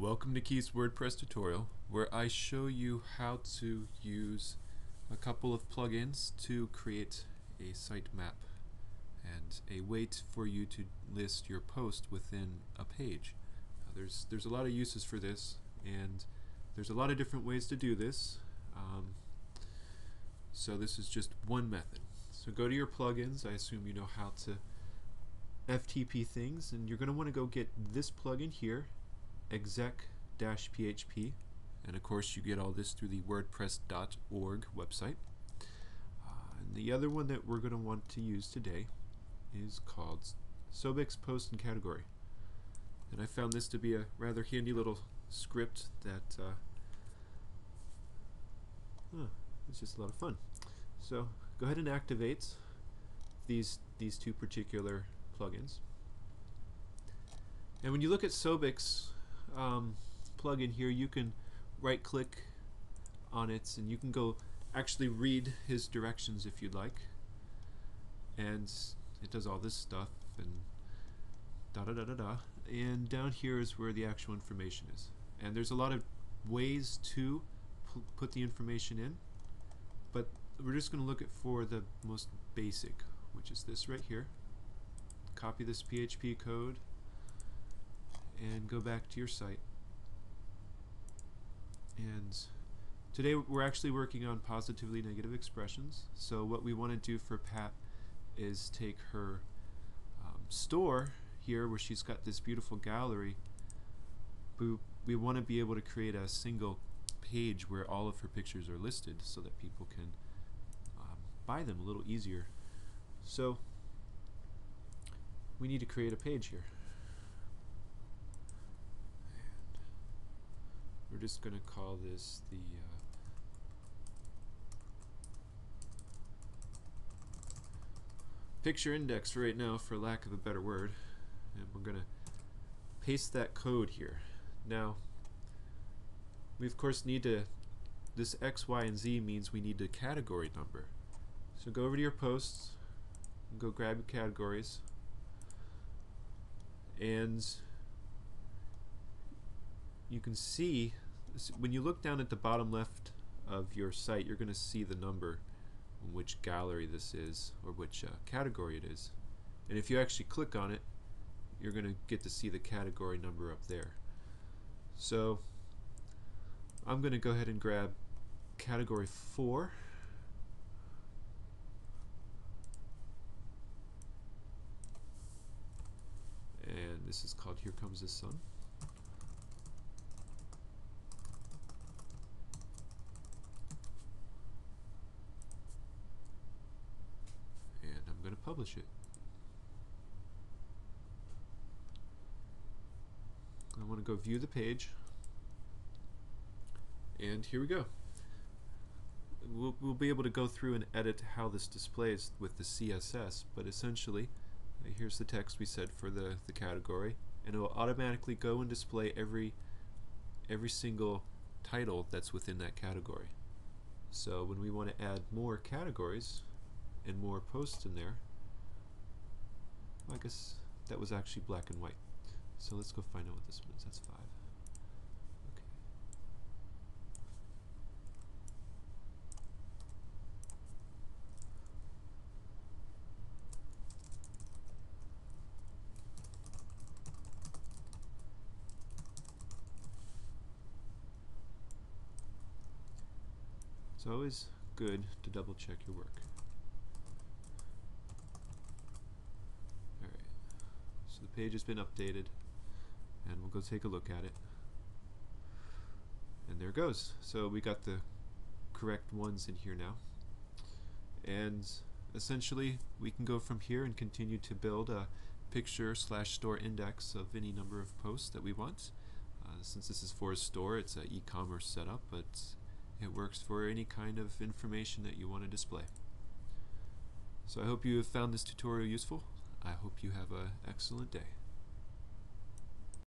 Welcome to Keith's WordPress tutorial where I show you how to use a couple of plugins to create a sitemap and a way for you to list your post within a page. There's, there's a lot of uses for this and there's a lot of different ways to do this. Um, so this is just one method. So go to your plugins. I assume you know how to FTP things and you're going to want to go get this plugin here exec-php and of course you get all this through the wordpress.org website. Uh, and the other one that we're going to want to use today is called Sobek's Post and Category. And I found this to be a rather handy little script that uh, huh, it's just a lot of fun. So go ahead and activate these these two particular plugins. And when you look at Sobek's um, plugin here, you can right click on it and you can go actually read his directions if you'd like. And it does all this stuff and da da da da da. And down here is where the actual information is. And there's a lot of ways to put the information in, but we're just going to look at for the most basic, which is this right here. Copy this PHP code and go back to your site. And today we're actually working on positively negative expressions. So what we want to do for Pat is take her um, store here where she's got this beautiful gallery. We, we want to be able to create a single page where all of her pictures are listed so that people can um, buy them a little easier. So we need to create a page here. We're just going to call this the uh, picture index right now for lack of a better word and we're going to paste that code here. Now we of course need to this X, Y, and Z means we need a category number. So go over to your posts, go grab your categories, and you can see when you look down at the bottom left of your site, you're going to see the number which gallery this is or which uh, category it is. And if you actually click on it, you're going to get to see the category number up there. So I'm going to go ahead and grab category 4. And this is called Here Comes the Sun. Publish it. I want to go view the page and here we go. We'll, we'll be able to go through and edit how this displays with the CSS but essentially uh, here's the text we said for the, the category and it will automatically go and display every every single title that's within that category. So when we want to add more categories and more posts in there I guess that was actually black and white. So let's go find out what this one is. That's 5. Okay. It's always good to double check your work. Page has been updated and we'll go take a look at it. And there it goes. So we got the correct ones in here now. And essentially we can go from here and continue to build a picture slash store index of any number of posts that we want. Uh, since this is for a store it's an e-commerce setup but it works for any kind of information that you want to display. So I hope you have found this tutorial useful I hope you have an excellent day.